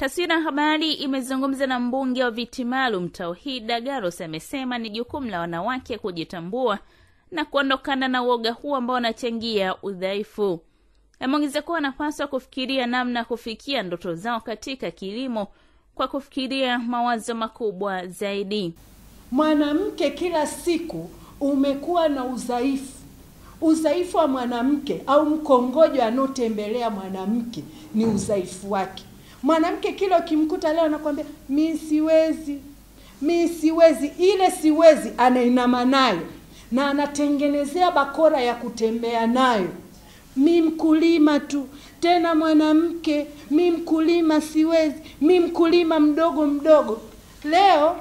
Taswira ya Habari imezungumza na mbunge wa viti maalum Tauhida dagaros amesema ni jukumu la wanawake kujitambua na kuondokana na uoga huu ambao wanachangia udhaifu. Ameongeza kuwa wanapaswa kufikiria namna ya kufikia ndoto zao katika kilimo kwa kufikiria mawazo makubwa zaidi. Mwanamke kila siku umekuwa na udhaifu. Udhaifu wa mwanamke au mkongojo anaotembelea mwanamke ni udhaifu wake. Mwanamke kila ukimkuta leo anakwambia mi siwezi, mi siwezi. Ile siwezi anainama nayo na anatengenezea bakora ya kutembea nayo. Mi mkulima tu, tena mwanamke, mi mkulima siwezi, mi mkulima mdogo mdogo. Leo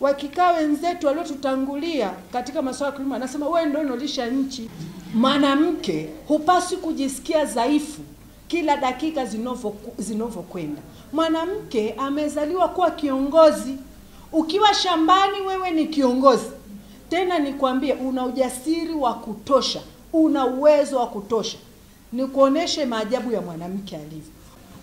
wakikaa wenzetu waliotutangulia katika masuala ya kilimo, anasema wewe ndio unaolisha nchi. Mwanamke hupaswi kujisikia dhaifu kila dakika zinavyokwenda. Mwanamke amezaliwa kuwa kiongozi. Ukiwa shambani, wewe ni kiongozi. Tena nikwambie, una ujasiri wa kutosha, una uwezo wa kutosha. Nikuoneshe maajabu ya mwanamke alivyo,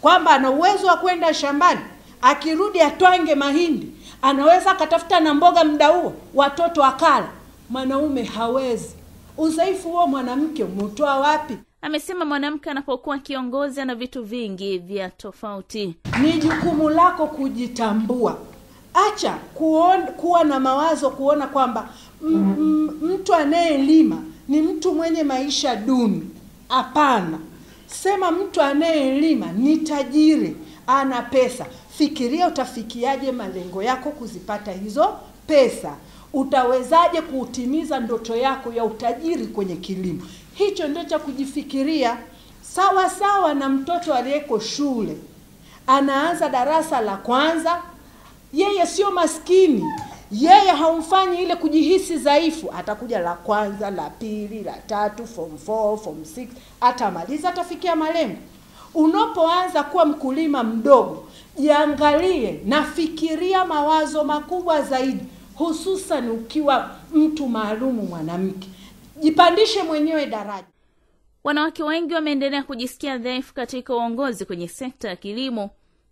kwamba ana uwezo wa kwenda shambani, akirudi atwange mahindi, anaweza akatafuta na mboga muda huo, watoto akala. Mwanaume hawezi. Udhaifu huo mwanamke umeutoa wapi? Amesema mwanamke anapokuwa kiongozi ana vitu vingi vya tofauti. Ni jukumu lako kujitambua. Acha kuon, kuwa na mawazo kuona kwamba mtu anayelima ni mtu mwenye maisha duni. Hapana, sema mtu anayelima ni tajiri, ana pesa. Fikiria utafikiaje malengo yako kuzipata hizo pesa. Utawezaje kutimiza ndoto yako ya utajiri kwenye kilimo? Hicho ndio cha kujifikiria, sawa sawa na mtoto aliyeko shule, anaanza darasa la kwanza. Yeye sio maskini, yeye haumfanyi ile kujihisi dhaifu. Atakuja la kwanza, la pili, la tatu, form 4, form 6, atamaliza, atafikia malengo. Unapoanza kuwa mkulima mdogo, jiangalie na fikiria mawazo makubwa zaidi, hususan ukiwa mtu maalumu, mwanamke jipandishe mwenyewe daraja. Wanawake wengi wameendelea kujisikia dhaifu katika uongozi kwenye sekta ya kilimo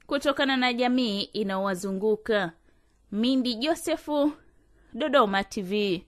kutokana na jamii inayowazunguka. Mindi Josefu, Dodoma TV.